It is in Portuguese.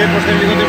tiempos de vigor